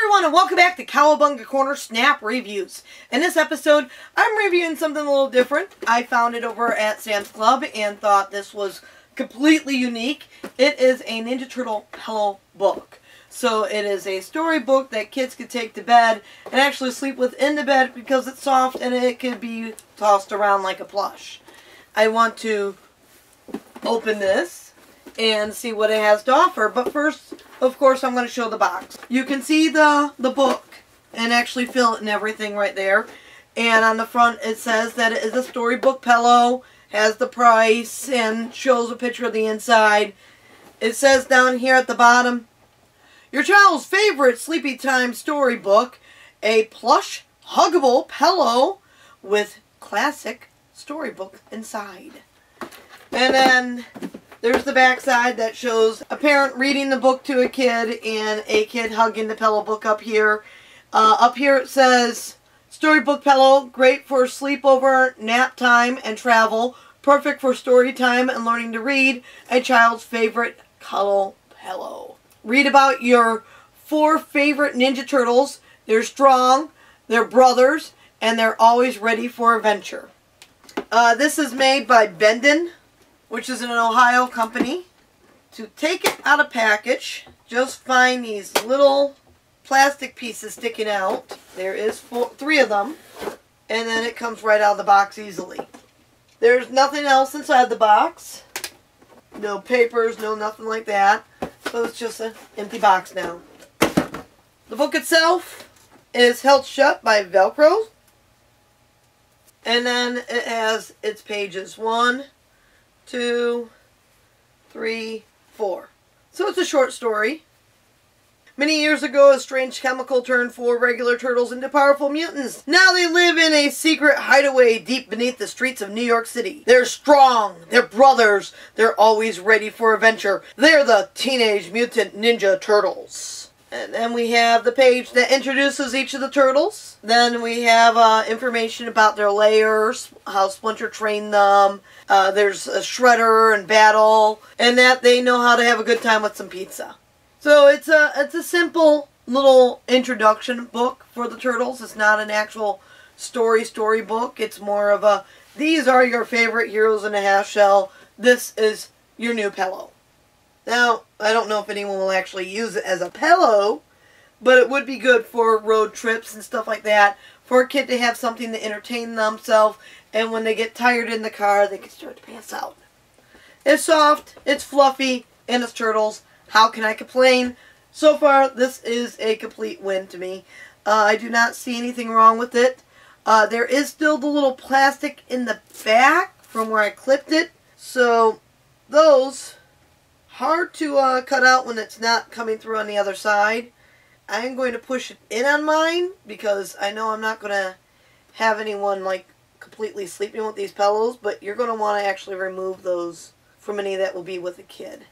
everyone and welcome back to Cowabunga Corner Snap Reviews. In this episode, I'm reviewing something a little different. I found it over at Sam's Club and thought this was completely unique. It is a Ninja Turtle pillow book. So it is a storybook that kids could take to bed and actually sleep within the bed because it's soft and it can be tossed around like a plush. I want to open this and see what it has to offer. But first, of course, I'm going to show the box. You can see the, the book and actually feel it and everything right there. And on the front, it says that it is a storybook pillow, has the price, and shows a picture of the inside. It says down here at the bottom, your child's favorite sleepy time storybook, a plush, huggable pillow with classic storybook inside. And then there's the back side that shows a parent reading the book to a kid and a kid hugging the pillow book up here. Uh, up here it says, Storybook pillow, great for sleepover, nap time, and travel. Perfect for story time and learning to read. A child's favorite cuddle pillow. Read about your four favorite Ninja Turtles. They're strong, they're brothers, and they're always ready for adventure. Uh, this is made by Bendon which is an Ohio company. To take it out of package, just find these little plastic pieces sticking out. There is four, three of them. And then it comes right out of the box easily. There's nothing else inside the box. No papers, no nothing like that. So it's just an empty box now. The book itself is held shut by Velcro. And then it has its pages. One, two, three, four. So it's a short story. Many years ago, a strange chemical turned four regular turtles into powerful mutants. Now they live in a secret hideaway deep beneath the streets of New York City. They're strong, they're brothers, they're always ready for adventure. They're the Teenage Mutant Ninja Turtles. And then we have the page that introduces each of the turtles. Then we have uh, information about their layers, how Splinter trained them. Uh, there's a Shredder and Battle, and that they know how to have a good time with some pizza. So it's a it's a simple little introduction book for the turtles. It's not an actual story story book. It's more of a these are your favorite heroes in a half shell. This is your new pillow. Now, I don't know if anyone will actually use it as a pillow, but it would be good for road trips and stuff like that. For a kid to have something to entertain themselves, and when they get tired in the car, they can start to pass out. It's soft, it's fluffy, and it's turtles. How can I complain? So far, this is a complete win to me. Uh, I do not see anything wrong with it. Uh, there is still the little plastic in the back from where I clipped it. So, those hard to uh, cut out when it's not coming through on the other side. I'm going to push it in on mine because I know I'm not going to have anyone like completely sleeping with these pillows, but you're going to want to actually remove those from any that will be with a kid.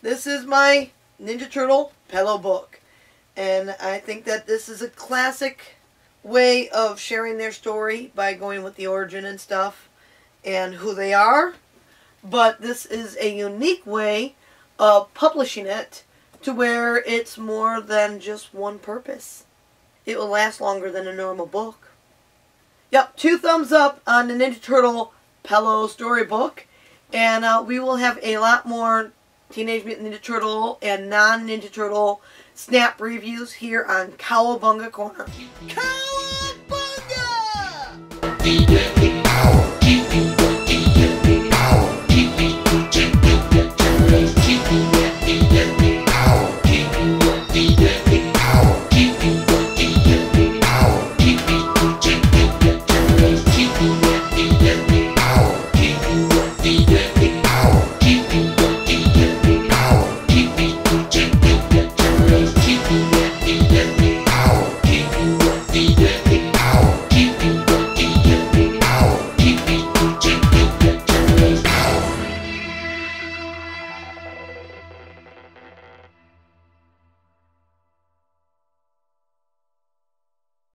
This is my Ninja Turtle pillow book, and I think that this is a classic way of sharing their story by going with the origin and stuff and who they are but this is a unique way of publishing it to where it's more than just one purpose. It will last longer than a normal book. Yep, two thumbs up on the Ninja Turtle Pillow storybook. And uh, we will have a lot more Teenage Mutant Ninja Turtle and non-Ninja Turtle snap reviews here on Cowabunga Corner. Cowabunga!